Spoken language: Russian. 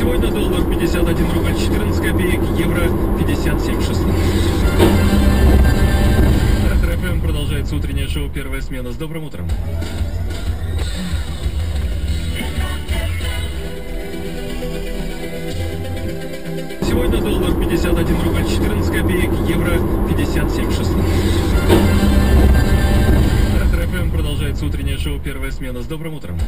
Сегодня доллар 51 рубль 14 копеек, евро 57,16. РФМ продолжается утреннее шоу «Первая смена». С добрым утром. Сегодня доллар 51 рубль 14 копеек, евро 57,16. РФМ продолжается утреннее шоу «Первая смена». С добрым утром.